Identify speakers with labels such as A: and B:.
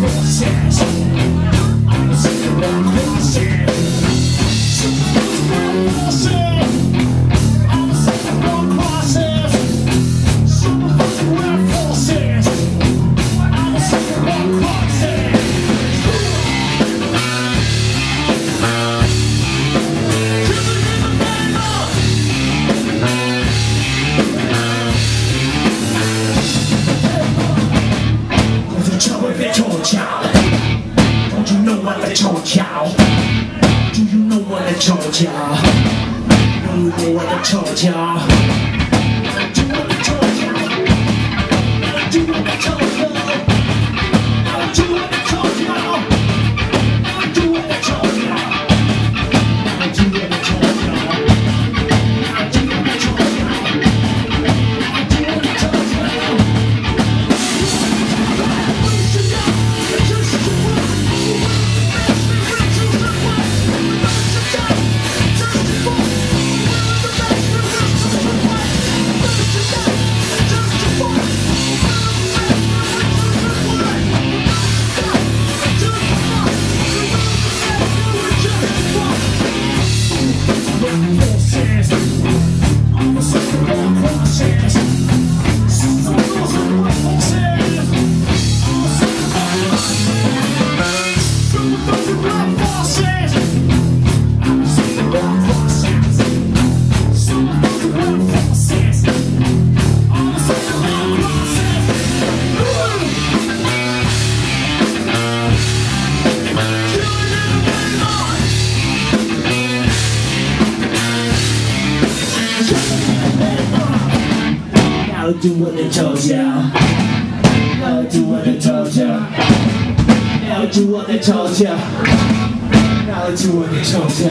A: Yeah. Do you know what I told ya? Do Do what they told ya. Go do what they told ya. Now do what they told ya. Now do what they told ya.